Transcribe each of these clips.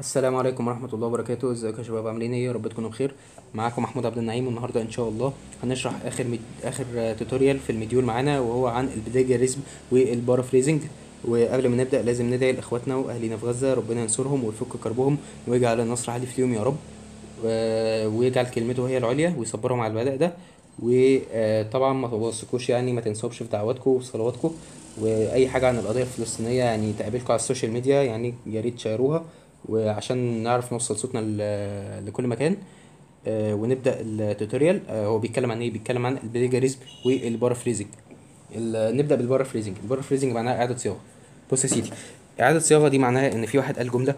السلام عليكم ورحمة الله وبركاته. ازيكم يا شباب؟ عاملين إيه؟ يا رب تكونوا بخير. معاكم محمود عبد النعيم والنهارده إن شاء الله. هنشرح آخر مد... آخر tutorial في ال module معانا وهو عن ال plagiarism وال paraphrasing. وقبل ما نبدأ لازم ندعي لإخواتنا وأهالينا في غزة. ربنا ينصرهم ويفك كربهم ويجعل النصر حليف ليهم يا رب. ويجعل كلمته هي العليا ويصبرهم على البلاء ده. وطبعا ما توثقوش يعني ما تنسوش في دعواتكم وصلواتكم. وأي حاجة عن القضية الفلسطينية يعني تقابلكم على ال social media يعني يا ريت تشيروها. وعشان نعرف نوصل صوتنا لكل مكان آه، ونبدأ ال tutorial. آه، هو بيتكلم عن إيه؟ بيتكلم عن البليجاريزم والبارافريزنج ال- نبدأ بالبارافريزنج البارافريزنج معناها إعادة صياغة. بص يا سيدي إعادة صياغة دي معناها إن في واحد قال جملة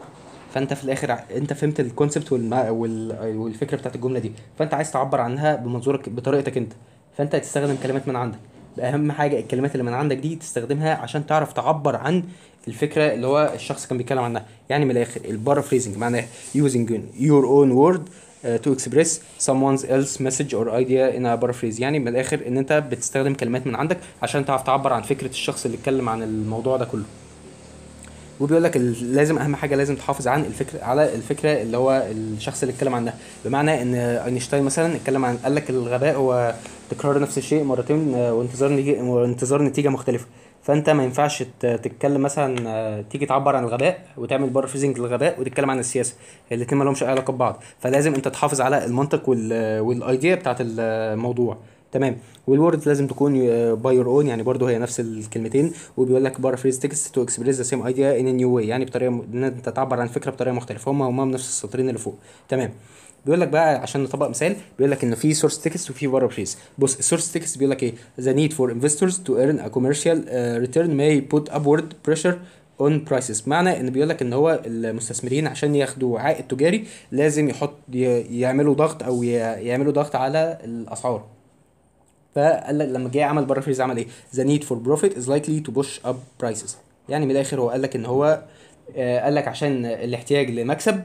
فأنت في الآخر أنت فهمت ال concept. والفكرة بتاعت الجملة دي. فأنت عايز تعبر عنها بمنظورك بطريقتك أنت. فأنت هتستخدم كلمات من عندك. اهم حاجة الكلمات اللي من عندك دي تستخدمها عشان تعرف تعبر عن الفكرة اللي هو الشخص كان بيتكلم عنها. يعني من الآخر ال paraphrasing معناها using your own word uh, to express someone else message or idea in a paraphrase يعني من الآخر إن أنت بتستخدم كلمات من عندك عشان تعرف تعبر عن فكرة الشخص اللي اتكلم عن الموضوع ده كله. وبيقول لك لازم أهم حاجة لازم تحافظ عن الفكرة على الفكرة اللي هو الشخص اللي اتكلم عنها. بمعنى إن أينشتاين مثلا اتكلم عن قال لك الغباء هو تكرار نفس الشيء مرتين آه، وانتظار وانتظار نتيجة مختلفة. فأنت ما ينفعش تتكلم مثلا آه، تيجي تعبر عن الغباء وتعمل paraphrasing للغباء وتتكلم عن السياسة. الاثنين ما لهمش علاقة ببعض. فلازم أنت تحافظ على المنطق وال وال idea بتاعت الموضوع. تمام. وال word لازم تكون by your own يعني برضو هي نفس الكلمتين. وبيقول لك paraphrase text to express the same idea in new way يعني بطريقة إن أنت تعبر عن فكرة بطريقة مختلفة. هم هم نفس السطرين اللي فوق. تمام. بيقول لك بقى عشان نطبق مثال بيقول لك إن في source text وفي paraphrase بص ال source text بيقول لك إيه؟ need for investors to earn a commercial uh, return may put upward pressure on prices. معنى إن بيقول لك إن هو المستثمرين عشان ياخدوا عائد تجاري لازم يحط يعملوا ضغط أو يعملوا ضغط على الأسعار. فقال لك لما جه عمل بارافريز عمل إيه؟ The need for profit is likely to push up prices. يعني من الآخر هو قال لك إن هو آه، قال لك عشان الاحتياج لمكسب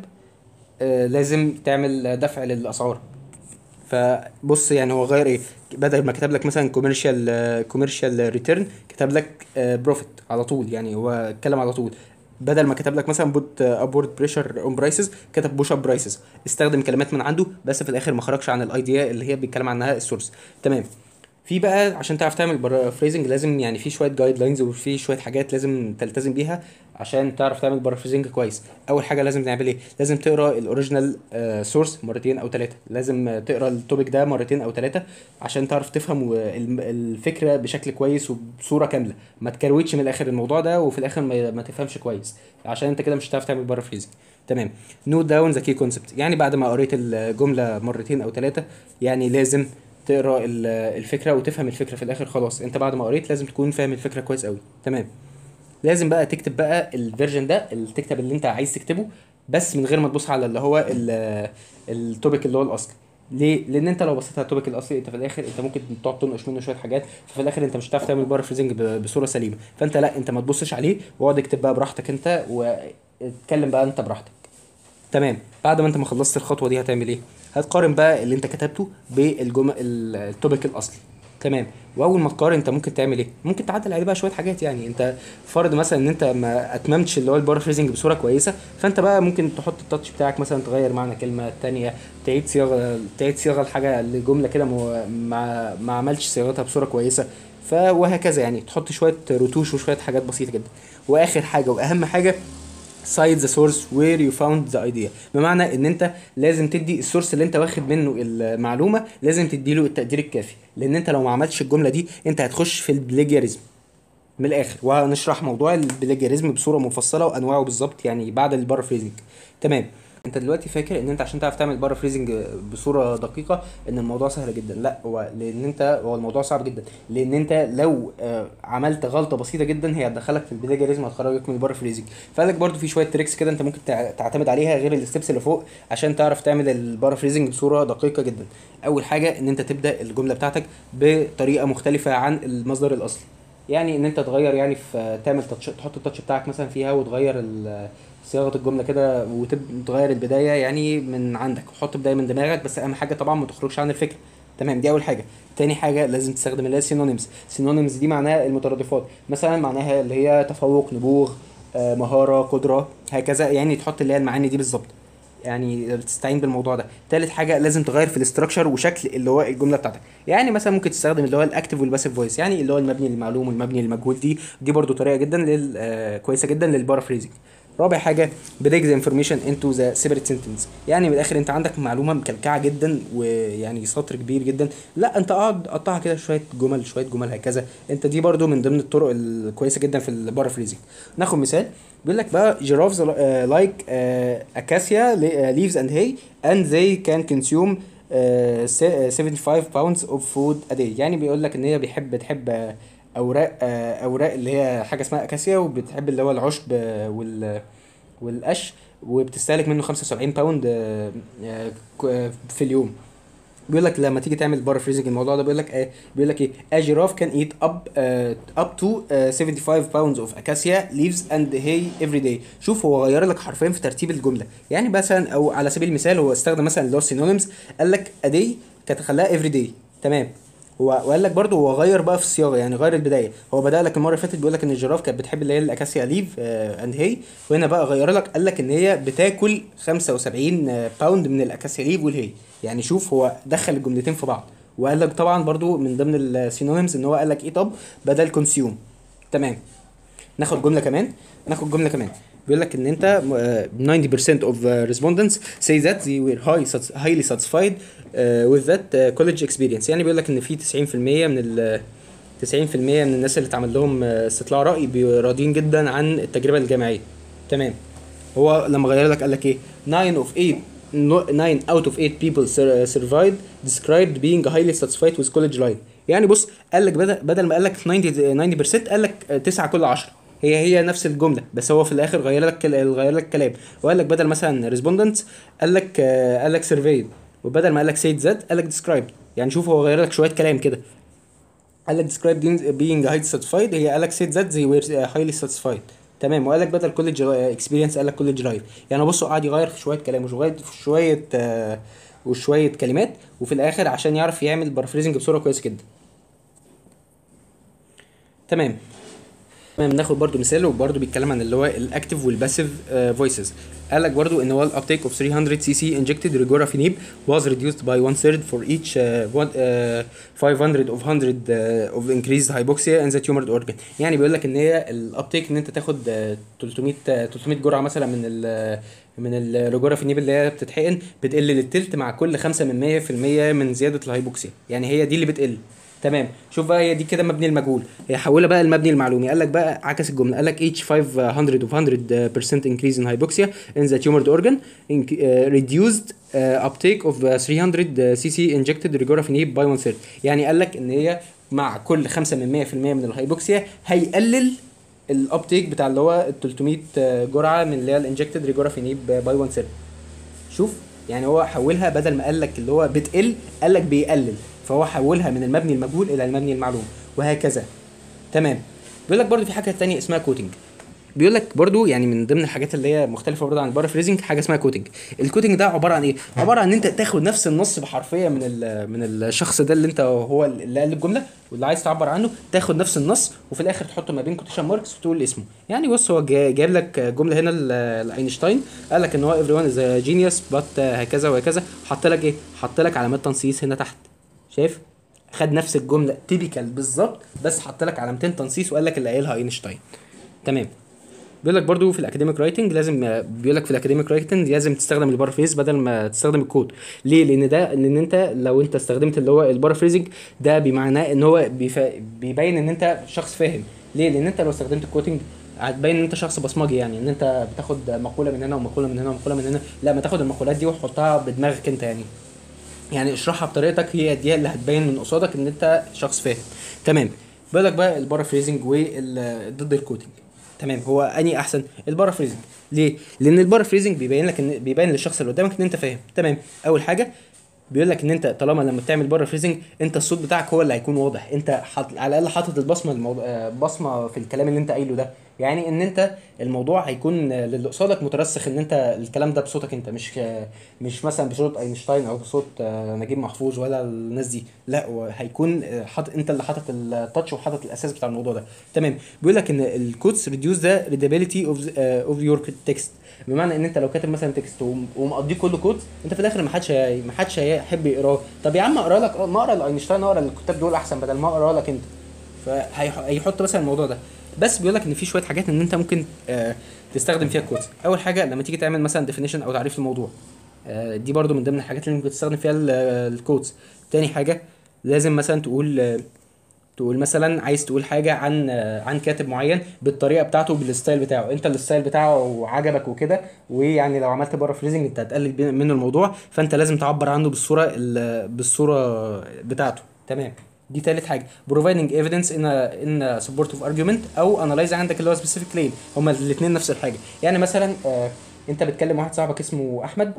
آه، لازم تعمل دفع للأسعار. فبص يعني هو غير إيه؟ بدل ما كتب لك مثلا commercial commercial return كتب لك profit على طول. يعني هو اتكلم على طول. بدل ما كتب لك مثلا put upward pressure on prices كتب push up prices استخدم كلمات من عنده بس في الآخر ما خرجش عن ال idea اللي هي بيتكلم عنها ال source تمام. في بقى عشان تعرف تعمل paraphrasing لازم يعني في شوية guidelines وفي شوية حاجات لازم تلتزم بيها عشان تعرف تعمل paraphrasing كويس. أول حاجة لازم تعمل إيه؟ لازم تقرأ ال original source مرتين أو ثلاثة لازم آه، تقرأ ال topic ده مرتين أو ثلاثة عشان تعرف تفهم الفكرة بشكل كويس وبصورة كاملة. ما تكروتش من الآخر الموضوع ده وفي الآخر ما, ما تفهمش كويس. عشان أنت كده مش هتعرف تعمل paraphrasing تمام. note down the key concept يعني بعد ما قريت الجملة مرتين أو ثلاثة يعني لازم تقرأ ال- الفكرة وتفهم الفكرة في الآخر خلاص. أنت بعد ما قريت لازم تكون فاهم الفكرة كويس قوي تمام. لازم بقى تكتب بقى ال version ده اللي تكتب اللي أنت عايز تكتبه بس من غير ما تبص على اللي هو ال- ال topic اللي هو الاصلي ليه؟ لأن أنت لو بصيت على ال topic الاصلي أنت في الآخر أنت ممكن تقعد تنقش منه شوية حاجات ففي الآخر أنت مش هتعرف تعمل paraphrasing بصورة سليمة. فأنت لأ أنت ما تبصش عليه واقعد اكتب بقى براحتك أنت واتكلم بقى أنت براحتك. تمام. بعد ما أنت ما خلصت الخطوة دي هتعمل إيه؟ هتقارن بقى اللي انت كتبته بالجمل ال topic الأصلي. تمام. وأول ما تقارن انت ممكن تعمل إيه؟ ممكن تعدل عليه بقى شوية حاجات يعني. انت فرض مثلا إن انت ما أتممتش اللي هو ال paraphrasing بصورة كويسة فأنت بقى ممكن تحط ال touch بتاعك مثلا تغير معنى كلمة تانية تعيد صياغة تعيد صياغة الحاجة لجملة كده ما ما عملتش صياغتها بصورة كويسة. فوهكذا يعني. تحط شوية رتوش وشوية حاجات بسيطة جدا. وآخر حاجة وأهم حاجة cite the source where you found the idea. بمعنى إن أنت لازم تدي ال source اللي أنت واخد منه المعلومة لازم تديله التقدير الكافي. لأن أنت لو ما عملتش الجملة دي أنت هتخش في ال plagiarism من الآخر وهنشرح موضوع ال plagiarism بصورة مفصلة وأنواعه بالظبط يعني بعد ال paraphrasing. تمام. انت دلوقتي فاكر ان انت عشان تعرف تعمل paraphrasing بصورة دقيقة ان الموضوع سهل جدا. لا هو لأن انت هو الموضوع صعب جدا. لأن انت لو آه، عملت غلطة بسيطة جدا هي هتدخلك في ال plagiarism هتخرجك من ال paraphrasing فقال لك برضو في شوية tricks كده انت ممكن تع- تعتمد عليها غير ال steps اللي فوق عشان تعرف تعمل ال paraphrasing بصورة دقيقة جدا. أول حاجة إن أنت تبدأ الجملة بتاعتك بطريقة مختلفة عن المصدر الأصلي. يعني إن أنت تغير يعني في تعمل touch تحط ال touch بتاعك مثلا فيها وتغير صياغة الجملة كده وتغير البداية يعني من عندك. وحط بداية من دماغك بس أهم حاجة طبعا ما تخرجش عن الفكرة. تمام دي أول حاجة. تاني حاجة لازم تستخدم اللي هي synonyms synonyms دي معناها المترادفات. مثلا معناها اللي هي تفوق نبوغ آه، مهارة قدرة هكذا. يعني تحط اللي هي المعاني دي بالظبط. يعني تستعين بالموضوع ده. تالت حاجة لازم تغير في ال structure وشكل اللي هو الجملة بتاعتك. يعني مثلا ممكن تستخدم اللي هو ال active وال passive voice يعني اللي هو المبني للمعلوم والمبني للمجهول. دي دي برضو طريقة جدا لل آه كويسة جدا لل paraphrasing رابع حاجة break the information into the separate sentence يعني من الآخر أنت عندك معلومة مكلكعة جدا ويعني سطر كبير جدا. لا أنت أقعد قطعها كده شوية جمل شوية جمل هكذا. أنت دي برضو من ضمن الطرق الكويسة جدا في ال paraphrasing ناخد مثال بيقول لك بقى uh, leaves and hay and they can consume uh, se- 75 pounds of food a day. يعني بيقول لك إن هي بيحب بتحب آه، أوراق آه، أوراق اللي هي حاجة اسمها أكاسيا وبتحب اللي هو العشب آه، وال والقش وبتستهلك منه 75 pound آه، في اليوم. بيقول لك لما تيجي تعمل paraphrasing الموضوع ده بيقول لك إيه بيقول لك إيه؟ Eat up uh, up to uh, 75 pounds of acacia leaves and hay every day. شوف هو غير لك حرفيا في ترتيب الجملة. يعني مثلا أو على سبيل المثال هو استخدم مثلا اللي هو قال لك a كانت خلاها every day. تمام. هو وقال لك برضه هو غير بقى في الصياغه يعني غير البداية. هو بدأ لك المرة اللي فاتت بيقول لك إن ال giraffe كانت بتحب اللي هي ال acacia leaves and hay وهنا بقى غير لك قال لك إن هي بتاكل 75 آه، pound من ال acacia leaves وال hay يعني شوف هو دخل الجملتين في بعض. وقال لك طبعا برضو من ضمن ال synonyms إن هو قال لك إيه طب بدل consume تمام. ناخد جملة كمان. ناخد جملة كمان. بيقول لك ان انت uh, 90% of uh, respondents say that they were high, highly satisfied uh, with that uh, college experience يعني بيقول لك ان في 90% من ال 90% من الناس اللي اتعمل لهم آه، استطلاع بي- راضيين جدا عن التجربة الجامعية تمام هو لما غير لك قال لك إيه 9 of 8 no- 9 out of 8 people sur- survived described being highly satisfied with college life يعني بص قال لك بدل ما قال لك 90 90% قال لك 9 كل 10 هي هي نفس الجملة بس هو في الآخر غير لك كل- غير لك الكلام وقال لك بدل مثلا respondent قال لك قال لك surveyed وبدل ما قال لك said that قال لك described يعني شوف هو غير لك شوية كلام كده. قال لك being, being highly satisfied. هي قال لك said that they were highly satisfied. تمام. وقال لك بدل college experience قال لك college life يعني بصوا قعد يغير في شوية كلام وشوية شوية آه وشوية كلمات وفي الآخر عشان يعرف يعمل paraphrasing بصورة كويسة جدا. تمام. تمام ناخد برضو مثال وبرضو بيتكلم عن اللي هو ال active وال passive voices قال لك برضو إن هو ال uptake of 300 cc injected regorafenib one third for each uh, one, uh, 500 of 100 uh, of increased hypoxia in the tumor organ. يعني بيقول لك إن هي ال uptake إن أنت تاخد uh, 300 uh, 300 جرعة مثلا من ال من ال regorafenib اللي هي بتتحقن بتقل للتلت مع كل 5 من 100% من زيادة ال hypoxia يعني هي دي اللي بتقل. تمام. شوف بقى هي دي كده مبني المجهول. هي حولها بقى المبني المعلومي. قال لك بقى عكس الجملة. قال لك each 500 of 100% increase in hypoxia in the tumor organ in, uh, reduced uh, uptake of uh, 300 cc injected regorafenib by one third. يعني قال لك إن هي مع كل 5 من 100% من ال hypoxia هيقلل ال uptake بتاع اللي هو ال 300 جرعة من اللي هي ال injected regorafenib by 1 third شوف يعني هو حولها بدل ما قال لك اللي هو بتقل قال لك بيقلل. فهو حولها من المبني المجهول إلى المبني المعلوم وهكذا. تمام. بيقول لك برضو في حاجة تانية اسمها quoting بيقول لك برضو يعني من ضمن الحاجات اللي هي مختلفة برضو عن ال paraphrasing حاجة اسمها quoting ال quoting ده عبارة عن إيه؟ عبارة عن إن أنت تاخد نفس النص بحرفية من من الشخص ده اللي أنت هو اللي قال الجملة واللي عايز تعبر عنه تاخد نفس النص وفي الآخر تحطه ما بين quotation marks وتقول اسمه. يعني بص هو جا- جايب لك جملة هنا لأينشتاين قال لك إن هو everyone is genius but هكذا وهكذا. حط لك إيه؟ حط لك علامات تنصيص هنا تحت. شايف؟ خد نفس الجملة typical بالظبط بس حط لك علامتين تنصيص وقال لك اللي قايلها أينشتاين. تمام. بيقول لك برضو في ال academic writing لازم بيقول لك في ال academic writing لازم تستخدم ال paraphrase بدل ما تستخدم ال quote ليه؟ لأن ده لأن أنت لو أنت استخدمت اللي هو ال paraphrasing ده بمعناه إن هو. بيبين إن أنت شخص فاهم. ليه؟ لأن أنت لو استخدمت ال quoting هتبين إن أنت شخص بصمجي يعني إن أنت بتاخد مقولة من هنا ومقولة من هنا ومقولة من هنا. لا ما تاخد المقولات دي وتحطها بدماغك أنت يعني. يعني اشرحها بطريقتك هي دي اللي هتبين من قصادك إن أنت شخص فاهم. تمام. بيقول لك بقى ال paraphrasing ضد ال quoting. تمام. هو أنهي أحسن؟ ال paraphrasing ليه؟ لأن ال paraphrasing بيبين لك ان بيبين للشخص اللي قدامك إن أنت فاهم. تمام. أول حاجة بيقول لك إن أنت طالما لما بتعمل paraphrasing أنت الصوت بتاعك هو اللي هيكون واضح. أنت حط... على الأقل حاطط البصمة الموضوع... آه، بصمة في الكلام اللي أنت قايله ده. يعني إن أنت الموضوع هيكون للي قصادك مترسخ إن أنت الكلام ده بصوتك أنت مش مش مثلا بصوت أينشتاين أو بصوت نجيب محفوظ ولا الناس دي لأ هيكون حاطط أنت اللي حاطط ال touch وحاطط الأساس بتاع الموضوع ده. تمام. بيقول لك ان ال quotes reduce the readability of of your text بمعنى إن أنت لو كاتب مثلا text ومقضيه كله quote أنت في الآخر ما حدش ما حدش هيحب يقراه. طب يا عم أقرأ لك ما أقرأ لأينشتاين أقرأ الكتاب دول أحسن بدل ما أقرأ لك أنت. فهيحط مثلا الموضوع ده. بس بيقول لك إن في شوية حاجات إن أنت ممكن آه تستخدم فيها ال quotes أول حاجة لما تيجي تعمل مثلا definition أو تعريف الموضوع آه دي برضو من ضمن الحاجات اللي ممكن تستخدم فيها ال quotes تاني حاجة لازم مثلا تقول آه تقول مثلا عايز تقول حاجة عن آه عن كاتب معين بالطريقة بتاعته بال style بتاعه. أنت ال style بتاعه عجبك وكده ويعني لو عملت paraphrasing أنت هتقلل منه الموضوع. فأنت لازم تعبر عنه بالصورة بالصورة بتاعته. تمام. دي تالت حاجة. evidence in a in a supportive argument أو analyze عندك اللي هو specific claim. هما الاثنين نفس الحاجة. يعني مثلا آه أنت بتكلم واحد صاحبك اسمه أحمد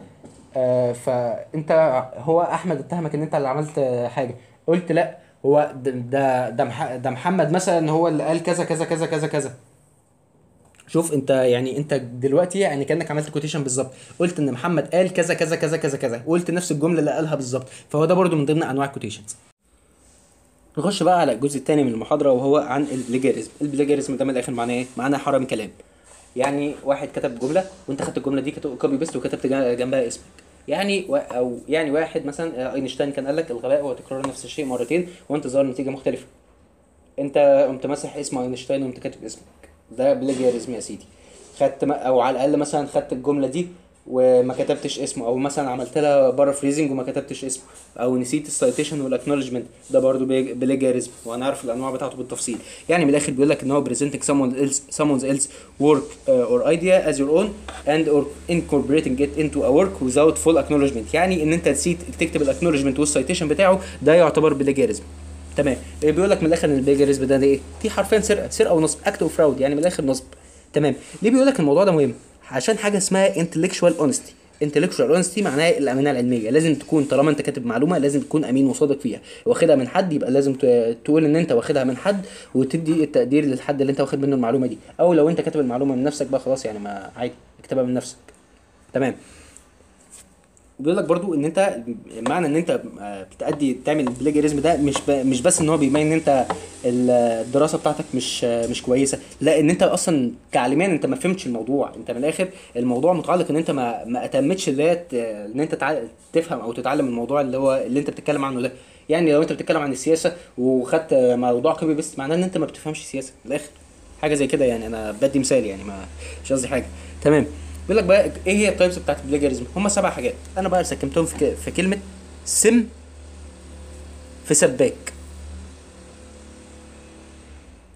آه فأنت هو أحمد اتهمك إن أنت اللي عملت حاجة. قلت لأ هو ده ده ده, ده محمد مثلا هو اللي قال كذا كذا كذا كذا كذا. شوف أنت يعني أنت دلوقتي يعني كأنك عملت quotation بالظبط. قلت إن محمد قال كذا كذا كذا كذا كذا. وقلت نفس الجملة اللي قالها بالظبط. فهو ده برده من ضمن أنواع ال quotations نخش بقى على الجزء الثاني من المحاضرة وهو عن ال plagiarism ال plagiarism ده من الآخر معناه إيه؟ معناه حرامي كلام. يعني واحد كتب جملة وأنت خدت الجملة دي copy paste وكتبت جنبها اسمك. يعني و... أو يعني واحد مثلا أينشتاين كان قال لك الغباء هو تكرار نفس الشيء مرتين وانتظار نتيجة مختلفة. أنت قمت ماسح اسم أينشتاين وانت كاتب اسمك. ده plagiarism يا سيدي. خدت أو على الأقل مثلا خدت الجملة دي وما كتبتش اسمه أو مثلا عملت لها paraphrasing وما كتبتش اسمه أو نسيت ال citation وال acknowledgment ده برضه plagiarism وهنعرف الأنواع بتاعته بالتفصيل. يعني من الآخر بيقول لك إن هو presenting someone else someone else work uh, or idea as your own and or incorporating it into a work without full acknowledgement. يعني إن أنت نسيت تكتب ال acknowledgement وال citation بتاعه ده يعتبر plagiarism تمام. بيقول لك من الآخر إن ال plagiarism ده, ده إيه؟ دي حرفيا سرقة سرقة ونصب act of fraud يعني من الآخر نصب. تمام. ليه بيقول لك الموضوع ده مهم؟ عشان حاجة اسمها intellectual honesty. Intellectual honesty معناها الأمانة العلمية. لازم تكون طالما أنت كاتب معلومة لازم تكون أمين وصادق فيها. واخدها من حد يبقى لازم تقول إن أنت واخدها من حد وتدي التقدير للحد اللي أنت واخد منه المعلومة دي. أو لو أنت كاتب المعلومة من نفسك بقى خلاص يعني ما عادي اكتبها من نفسك. تمام. بيقول لك برضو إن أنت معنى إن أنت بتأدي تعمل البلاجيريزم ده مش. مش بس إن هو بيبين إن أنت الدراسه بتاعتك مش مش كويسة لا إن أنت أصلا كعلميا أنت ما فهمتش الموضوع أنت من الآخر الموضوع متعلق إن أنت ما ما أتمتش اللي هي إن أنت. تفهم أو تتعلم الموضوع اللي هو اللي أنت بتتكلم عنه ده يعني لو أنت بتتكلم عن السياسة وخدت موضوع copy paste معناه إن أنت ما بتفهمش السياسة من الآخر حاجة زي كده يعني أنا بدي مثال يعني ما مش قصدي حاجة تمام بيقول لك بقى إيه هي ال types بتاعت ال plagiarism هم سبع حاجات. أنا بقى سكمتهم في, في كلمة سم في سباك.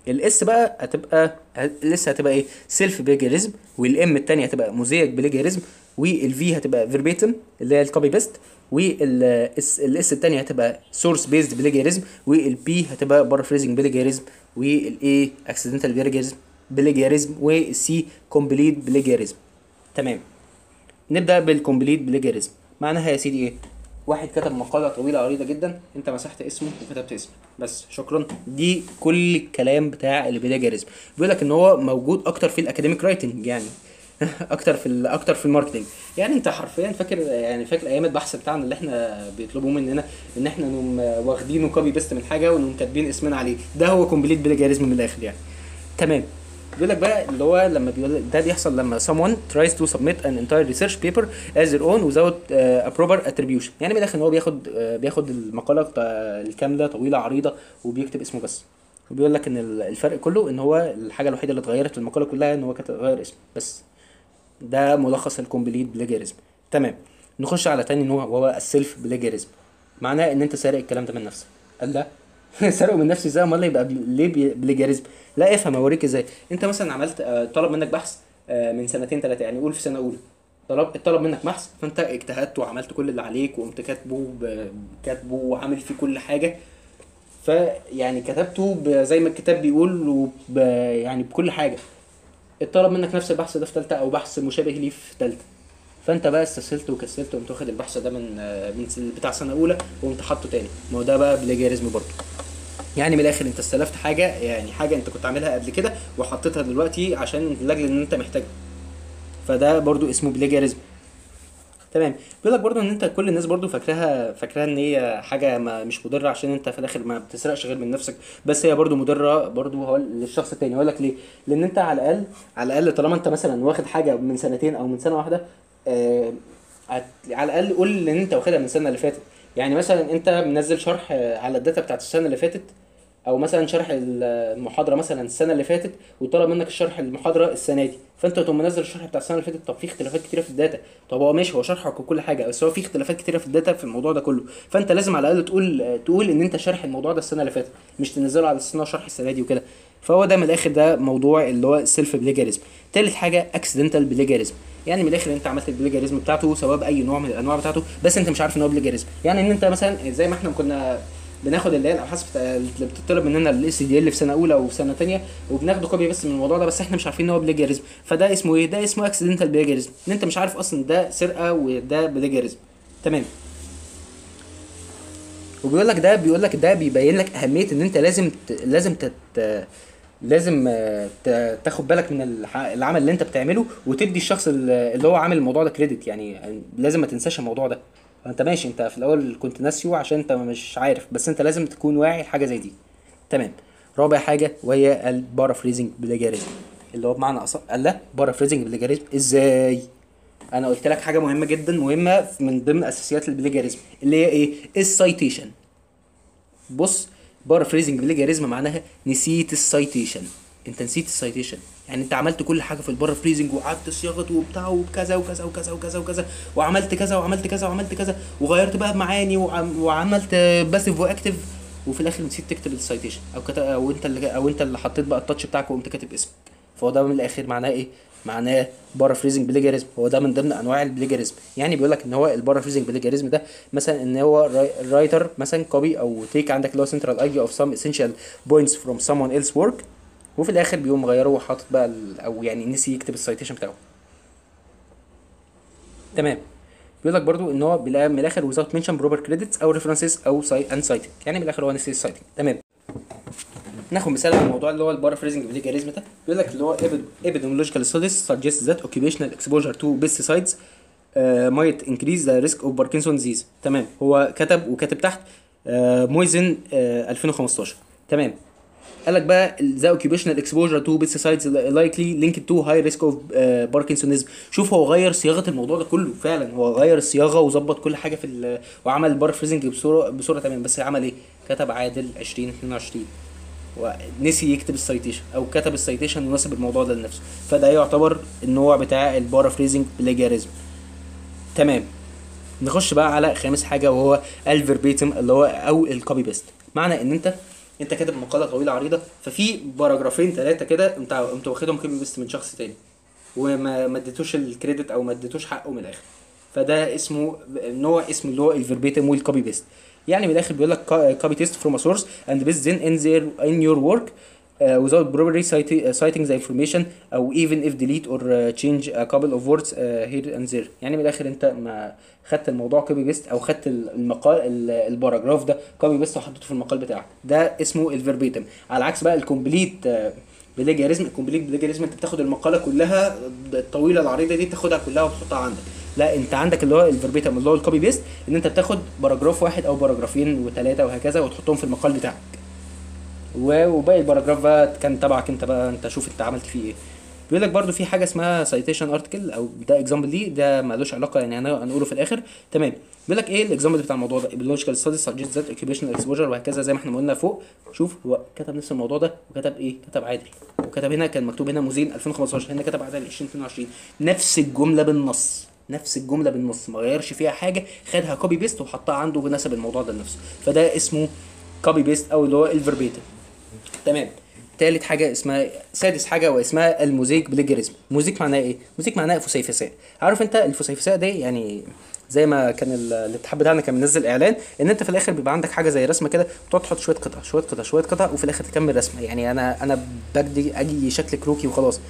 ال S بقى هتبقى ال S هتبقى إيه؟ self plagiarism وال M الثانية هتبقى mosaic plagiarism وال V هتبقى verbatim اللي هي ال copy paste وال S ال S الثانية هتبقى source based plagiarism وال P هتبقى paraphrasing plagiarism وال A accidental plagiarism plagiarism وال C complete plagiarism تمام. نبدأ بال complete plagiarism معناها يا سيدي إيه؟ واحد كتب مقالة طويلة عريضة جدا أنت مسحت اسمه وكتبت اسمه. بس شكرا. دي كل الكلام بتاع ال plagiarism بيقول لك إن هو موجود أكتر في ال academic writing يعني أكتر في أكتر في ال marketing يعني أنت حرفيا فاكر يعني فاكر أيام البحث بتاعنا اللي إحنا بيطلبوا مننا إن إحنا نقوم واخدينه copy paste من حاجة ونقوم كاتبين اسمنا عليه. ده هو complete plagiarism من الآخر يعني. تمام. بيقول لك بقى اللي هو لما بيقول ده بيحصل لما someone tries to submit an entire research paper as their own without uh, a proper attribution. يعني من الآخر إن هو بياخد uh, بياخد المقالة الكاملة طويلة عريضة وبيكتب اسمه بس. وبيقول لك ان الفرق كله إن هو الحاجة الوحيدة اللي اتغيرت في المقالة كلها إن هو كتب غير اسمه بس. ده ملخص ال complete plagiarism تمام. نخش على تاني نوع وهو ال self plagiarism معناه إن أنت سارق الكلام ده من نفسك. قال لا. سرقه من نفسي إزاي؟ امال يبقى ليه plagiarism لا افهم اوريك إزاي. انت مثلا عملت طلب منك بحث من سنتين ثلاثة يعني قول في سنة أولى. طلب اتطلب منك بحث فانت اجتهدت وعملت كل اللي عليك وقمت كاتبه كاتبه وعامل فيه كل حاجة. فيعني كتبته زي ما الكتاب بيقول وب يعني بكل حاجة. اتطلب منك نفس البحث ده في ثالثه أو بحث مشابه ليه في ثالثه فانت بقى استسهلت وكسلت وقمت واخد البحث ده من من بتاع سنة أولى وقمت حاطه تاني. ما هو ده بقى بلاجيرزم برضه. يعني من الآخر انت استلفت حاجة يعني حاجة انت كنت عاملها قبل كده وحطيتها دلوقتي عشان لاجل ان انت محتاجها. فده برضو اسمه بليجاريزم تمام. بيقول لك برضو ان انت كل الناس برضو فاكراها فاكراها ان هي حاجة ما مش مضرة عشان انت في الآخر ما بتسرقش غير من نفسك. بس هي برضو مضرة برضو هو للشخص التاني. أقول لك ليه. لأن انت على الأقل على الأقل طالما انت مثلا واخد حاجة من سنتين أو من سنة واحدة آه على الأقل قول ان أنت واخدها من السنة اللي فاتت. يعني مثلا أنت منزل شرح آه، على الداتا بتاعت السنة اللي فاتت أو مثلا شرح المحاضرة مثلا السنة اللي فاتت وطلب منك الشرح المحاضرة السنة دي. فأنت تقوم منزل الشرح بتاع السنة اللي فاتت. طب في اختلافات كتيرة في ال data. طب هو ماشي هو شرحك وكل حاجة بس هو في اختلافات كتيرة في ال data في الموضوع ده كله. فأنت لازم على الأقل تقول تقول إن أنت شارح الموضوع ده السنة اللي فاتت مش تنزله على السنة شرح السنة دي وكده. فهو ده من الآخر ده موضوع اللي هو ال self plagiarism تالت حاجة accidental plagiarism يعني من الآخر أنت عملت ال plagiarism بتاعته سواء بأي نوع من الأنواع بتاعته بس أنت مش عارف إن هو plagiarism يعني إن أنت مثلا زي ما إحنا كنا بناخد اللي هي الأبحاث اللي بتطلب مننا ال SDL في سنة أولى وفي سنة ثانية وبناخده copy paste من الموضوع ده بس إحنا مش عارفين إن هو plagiarism فده اسمه إيه؟ ده اسمه accidental plagiarism إن أنت مش عارف أصلا ده سرقة وده plagiarism تمام. وبيقول لك ده بيقول لك ده بيبين لك أهمية إن أنت لازم ت... لازم تت... لازم آه، تاخد بالك من العمل اللي أنت بتعمله وتدي الشخص ال- اللي هو عامل الموضوع ده credit يعني لازم ما تنساش الموضوع ده. انت ماشي انت في الأول كنت ناسيه عشان انت مش عارف بس انت لازم تكون واعي لحاجة زي دي. تمام. رابع حاجة وهي ال paraphrasing plagiarism اللي هو بمعنى أصح لا paraphrasing plagiarism إزاي؟ أنا قلت لك حاجة مهمة جدا مهمة من ضمن أساسيات ال plagiarism اللي هي إيه؟ ال citation بص paraphrasing plagiarism معناها نسيت ال citation انت نسيت ال citation يعني انت عملت كل حاجة في ال paraphrasing وقعدت صياغته وبتاع وكذا وكذا وكذا وكذا وكذا وعملت كذا وعملت كذا وعملت كذا وغيرت بقى معاني وعم وعملت passive و active وفي الآخر نسيت تكتب ال citation أو كت... أو أنت اللي أو أنت اللي حطيت بقى ال touch بتاعك وقمت كاتب اسمك فهو ده من الآخر معناه إيه؟ معناه paraphrasing plagiarism هو ده من ضمن أنواع ال plagiarism يعني بيقول لك إن هو ال paraphrasing plagiarism ده مثلا إن هو ال writer مثلا copy أو take عندك اللي هو central idea of some essential points from someone else work وفي الآخر بيقوم مغيره وحاطط بقى أو يعني نسي يكتب ال citation بتاعه. تمام. بيقول لك برضو إن هو من الآخر without mention proper credits أو references أو and citing يعني من الآخر هو نسي ال citing تمام. ناخد مثال على الموضوع اللي هو ال paraphrasing plagiarism ده بيقول لك اللي هو epidemiological studies suggest that occupational exposure to pesticides uh, might increase the risk of Parkinson's تمام. هو كتب وكاتب تحت Moisan uh, 2015 تمام. قال لك بقى occupational exposure to pesticides likely linked to high risk of uh, Parkinsonism. شوف هو غير صياغة الموضوع ده كله فعلا. هو غير الصياغه وظبط كل حاجة في وعمل ال paraphrasing بصوره بصورة تمام. بس عمل إيه؟ كتب عادل 2022 ونسي يكتب ال citation أو كتب ال citation ونسب الموضوع ده لنفسه. فده يعتبر النوع بتاع ال paraphrasing plagiarism تمام. نخش بقى على خامس حاجة وهو ال verbatim اللي هو أو ال copy paste معنى إن أنت انت كاتب مقالة طويلة عريضة ففي باراجرافين ثلاثة كده انت انت واخدهم copy paste من شخص تاني وما ما اديتوش ال credit أو ما اديتوش حقه من الآخر. فده اسمه نوع اسمه اللي هو ال verbatim وال copy paste يعني من الآخر بيقول لك copy text from a source and paste then in in your work uh, without properly citing, uh, citing the information أو even if delete or uh, change a couple of words uh, here and there. يعني من الآخر أنت ما خدت الموضوع copy paste أو خدت المقال ال- ال paragraph ده copy paste وحطيته في المقال بتاعك. ده اسمه ال verbatim على عكس بقى ال complete plagiarism ال complete plagiarism أنت بتاخد المقالة كلها الطويلة العريضة دي تاخدها كلها وتحطها عندك. لا أنت عندك اللي هو ال verbatim اللي هو ال copy paste إن أنت بتاخد paragraph واحد أو باراجرافين وثلاثه وهكذا وتحطهم في المقال بتاعك. وباقي ال paragraph بقى كان تبعك انت بقى انت شوف انت عملت فيه إيه. بيقول لك برضو في حاجة اسمها citation article أو ده example دي ده مالوش علاقة يعني أنا هنقوله في الآخر. تمام. بيقول لك إيه ال example بتاع الموضوع ده؟ biological studies suggest that occupational exposure وهكذا زي ما إحنا قلنا فوق. شوف هو كتب نفس الموضوع ده وكتب إيه؟ كتب عادل. وكتب هنا كان مكتوب هنا موزين 2015 هنا كتب عادل 2022 نفس الجملة بالنص. نفس الجملة بالنص. ما غيرش فيها حاجة. خدها copy paste وحطها عنده ونسب الموضوع ده لنفسه. فده اسمه copy paste أو اللي هو ال verbatim تمام. تالت حاجة اسمها سادس حاجة واسمها ال mosaic plagiarism. mosaic معناها إيه؟ موزيك معناها فسيفساء. عارف انت الفسيفساء دي يعني زي ما كان ال- الاتحاد بتاعنا كان منزل إعلان إن أنت في الآخر بيبقى عندك حاجة زي رسمة كده وتقعد تحط شوية قطع شوية قطع شوية قطع وفي الآخر تكمل رسمة. يعني أنا أنا بدي أجي شكل كروكي وخلاص.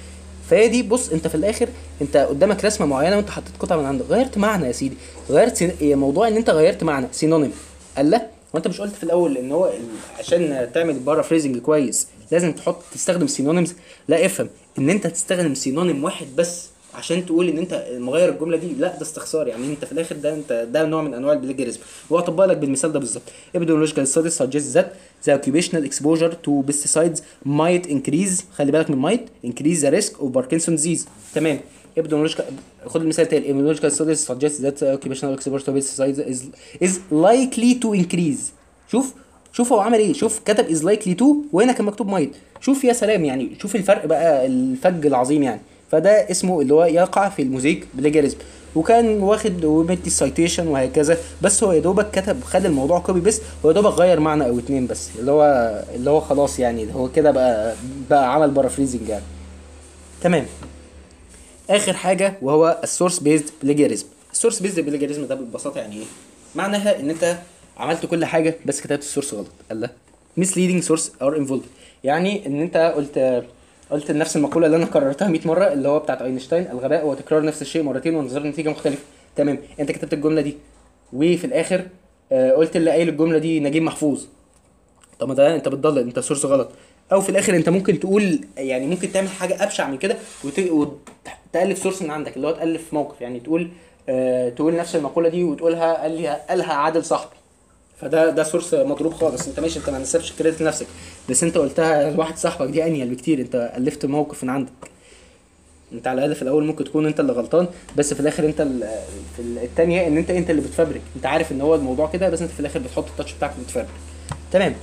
فهي دي بص أنت في الآخر أنت قدامك رسمة معينة وأنت حطيت قطعه من عندك غيرت معنى يا سيدي. غيرت سين... موضوع إن أنت غيرت معنى synonym. قال لأ وانت مش قلت في الأول إن هو عشان تعمل paraphrasing كويس لازم تحط تستخدم synonyms لا افهم. إن أنت تستخدم synonym واحد بس عشان تقول إن أنت مغير الجملة دي لا ده استخسار. يعني أنت في الآخر ده أنت ده نوع من أنواع ال plagiarism وهطبق لك بالمثال ده بالظبط. Epidemiological studies suggest that the occupational exposure to pesticides might increase. خلي بالك من might increase the risk of Parkinson's disease. تمام. Epidemiological خد المثال تاني. epidemiological studies suggest that the occupational exposure to pesticides is is likely to increase. شوف شوف هو عمل إيه. شوف كتب is likely to وهنا كان مكتوب might. شوف يا سلام يعني شوف الفرق بقى الفج العظيم يعني. فده اسمه اللي هو يقع في الموزيك بلاجيريزم وكان واخد ومدي ال citation وهكذا. بس هو يا دوبك كتب خد الموضوع copy paste ويا دوبك غير معنى أو اتنين بس. اللي هو اللي هو خلاص يعني هو كده بقى بقى عمل paraphrasing يعني. تمام. آخر حاجة وهو ال source-based plagiarism ال source-based plagiarism ده ببساطة يعني إيه؟ معناها إن أنت عملت كل حاجة بس كتبت ال source غلط اللي هو misleading source or involved. يعني إن أنت قلت قلت نفس المقولة اللي أنا كررتها 100 مرة اللي هو بتاعت أينشتاين الغباء هو تكرار نفس الشيء مرتين وانتظار نتيجة مختلفة. تمام. أنت كتبت الجملة دي. وفي الآخر آه، قلت اللي قايل الجملة دي نجيب محفوظ. طب ما ده أنت بتضلل أنت source غلط. أو في الآخر أنت ممكن تقول يعني ممكن تعمل حاجة أبشع من كده وت... وتألف source من عندك اللي هو تألف موقف. يعني تقول آه تقول نفس المقولة دي وتقولها قال لي قالها عادل صاحبي. فده ده source مضروب خالص. أنت ماشي أنت ما نسبش credit لنفسك. بس أنت قلتها لواحد صاحبك دي أنيل بكتير. أنت ألفت موقف من عندك. أنت على الأقل في الأول ممكن تكون أنت اللي غلطان بس في الآخر أنت في ال- التانية إن أنت أنت اللي بتفبرك. أنت عارف إن هو الموضوع كده بس أنت في الآخر بتحط ال touch بتاعك وبتفبرك. تمام.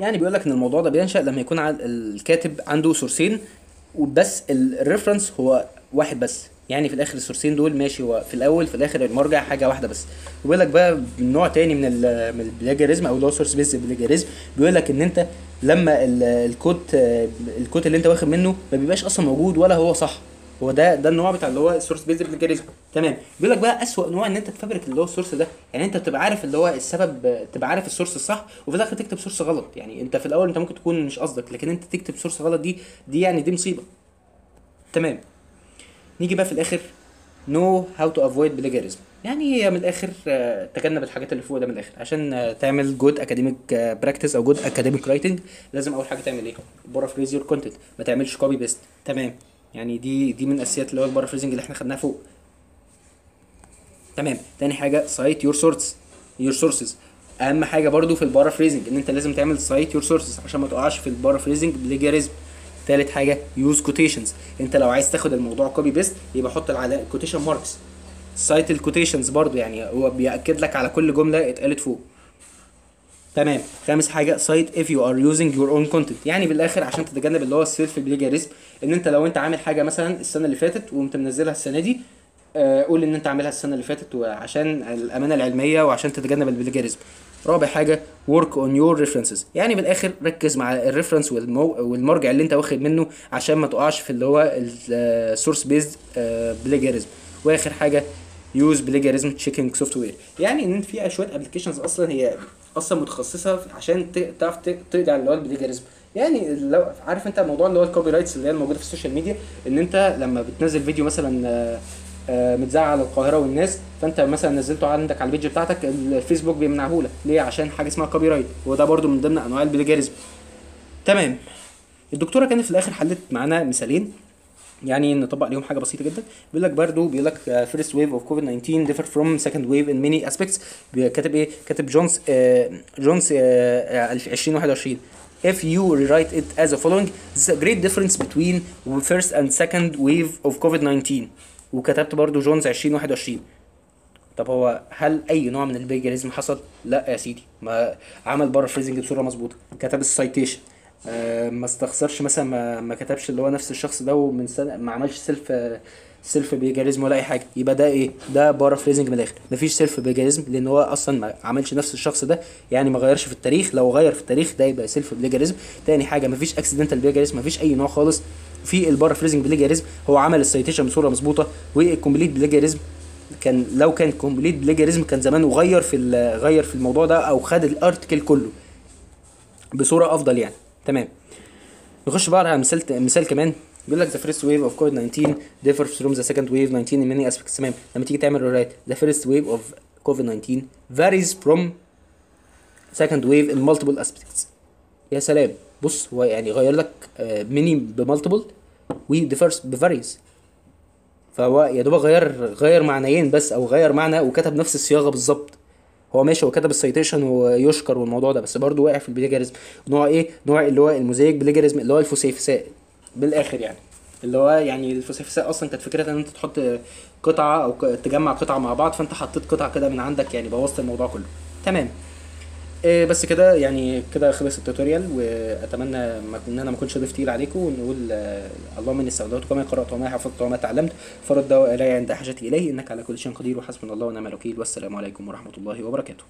يعني بيقول لك إن الموضوع ده بينشأ لما يكون الكاتب عنده سورسين وبس ال- ال reference هو واحد بس. يعني في الآخر السورسين دول ماشي هو في الأول في الآخر المرجع حاجة واحدة بس. وبيقول لك بقى نوع تاني من من ال plagiarism أو اللي هو source-based plagiarism بيقول لك إن أنت لما ال- ال code ال code اللي أنت واخد منه ما بيبقاش أصلا موجود ولا هو صح. هو ده ده النوع بتاع اللي هو ال source-based plagiarism تمام. بيقول لك بقى أسوأ نوع إن أنت تفبرك اللي هو ال source ده. يعني أنت بتبقى عارف اللي هو السبب تبقى عارف ال source الصح وفي الآخر تكتب source غلط. يعني أنت في الأول أنت ممكن تكون مش قصدك لكن أنت تكتب source غلط دي دي يعني دي مصيبة. تمام. نيجي بقى في الآخر know how to avoid plagiarism يعني هي من الآخر آه، تجنب الحاجات اللي فوق ده من الآخر. عشان آه، تعمل good academic practice أو good academic writing لازم أول حاجة تعمل إيه؟ paraphrase your content ما تعملش copy paste تمام. يعني دي دي من اساسيات اللي هو ال paraphrasing اللي إحنا خدناها فوق. تمام. تاني حاجة cite your source your sources أهم حاجة برضو في ال paraphrasing إن أنت لازم تعمل cite your sources عشان ما تقعش في ال paraphrasing plagiarism تالت حاجة use quotations أنت لو عايز تاخد الموضوع copy paste يبقى حط على quotation marks cite ال quotations برضو يعني هو بيأكد لك على كل جملة اتقالت فوق. تمام. خامس حاجة cite if you are using your own content. يعني بالآخر عشان تتجنب اللي هو ال self plagiarism ان انت لو انت عامل حاجة مثلا السنة اللي فاتت وقمت منزلها السنة دي آه، قول ان انت عاملها السنة اللي فاتت وعشان الأمانة العلمية وعشان تتجنب ال plagiarism رابع حاجة work on your references. يعني بالآخر ركز مع ال reference. والمرجع اللي انت واخد منه عشان ما تقعش في اللي هو ال source-based plagiarism واخر حاجة use plagiarism checking software يعني ان في شوية applications أصلا هي أصلا متخصصة عشان تعرف تقضي على اللي هو ال plagiarism يعني لو عارف انت الموضوع اللي هو ال copyrights اللي هي الموجودة في ال social media إن انت لما بتنزل فيديو مثلا آه، آه، متذاع على القاهرة والناس فانت مثلا نزلته عندك على ال page بتاعتك الفيسبوك بيمنعه لك ليه؟ عشان حاجة اسمها copyright وده برده من ضمن أنواع ال plagiarism تمام. الدكتورة كانت في الآخر حلت معانا مثالين. يعني نطبق عليهم حاجة بسيطة جدا. بيقول لك برضه بيقول لك first wave of COVID 19 differ from second wave in many aspects. كاتب إيه؟ كاتب جونز آه جونز آه 2021 if you rewrite it as a following. This is a great difference between first and second wave of COVID-19 وكتبت برضو جونز 2021 طب هو هل أي نوع من ال plagiarism حصل؟ لا يا سيدي. ما عمل paraphrasing بصورة مظبوطة. كتب ال citation آه ما استخسرش مثلا ما, ما كتبش اللي هو نفس الشخص ده ومن سنة ما عملش self self plagiarism ولا أي حاجة. يبقى ده إيه؟ ده paraphrasing من الآخر. مفيش self plagiarism لأن هو أصلا ما عملش نفس الشخص ده يعني ما غيرش في التاريخ. لو غير في التاريخ ده يبقى self plagiarism. تاني حاجة مفيش accidental plagiarism مفيش أي نوع خالص. في ال paraphrasing plagiarism هو عمل ال citation بصورة مظبوطة وال complete plagiarism كان لو كان complete plagiarism كان زمان وغير في غير في الموضوع ده أو خد ال article كله بصورة أفضل يعني. تمام. نخش بقى على مثال مثال كمان. بيقول لك the first wave of COVID-19 differs from the second wave 19 in many aspects. تمام. لما تيجي تعمل rewrite the first wave of COVID-19 varies from second wave in multiple aspects. يا سلام. بص هو يعني غير لك many ب multiple و differs ب varies فهو يا دوب غير غير معنيين بس أو غير معنى وكتب نفس الصياغة بالظبط. هو ماشي هو كتب ال citation ويشكر والموضوع ده بس برضه واقع في ال plagiarism نوع إيه؟ نوع اللي هو ال mosaic plagiarism اللي هو الفسيفساء. بالآخر يعني. اللي هو يعني الفسيفساء أصلا كانت فكرتها إن أنت تحط قطعة أو تجمع قطعة مع بعض فأنت حطيت قطعة كده من عندك يعني بوظت الموضوع كله. تمام. إيه بس كده يعني كده خلص ال tutorial وأتمنى ما إن أنا ما كنتش ضيف تقيل عليكم ونقول آه، اللهم إني استودعتك وما قرأت وما حفظت وما تعلمت. فرد إلي عند حاجتي إليه إنك على كل شيء قدير وحسبنا الله ونعم الوكيل. والسلام عليكم ورحمة الله وبركاته.